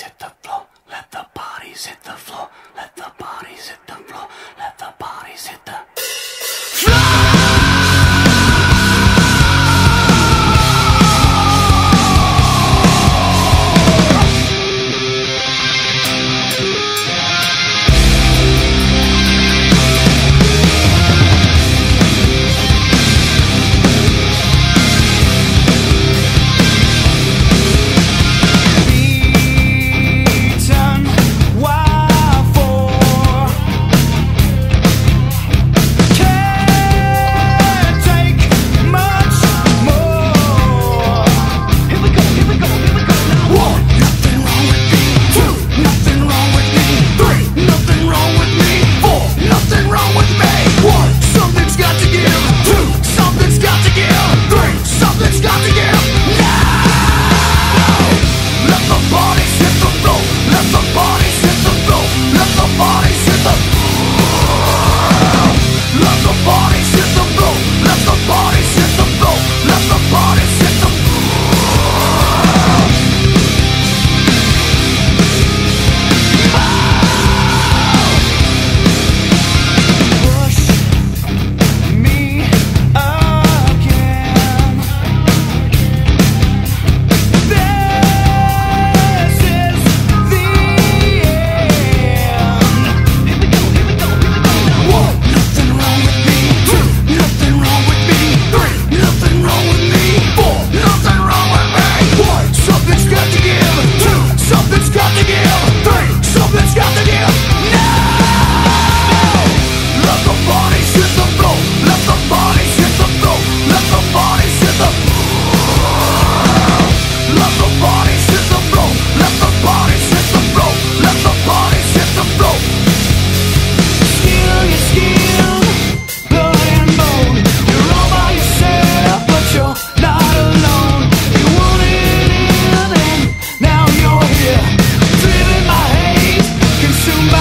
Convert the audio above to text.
hit the let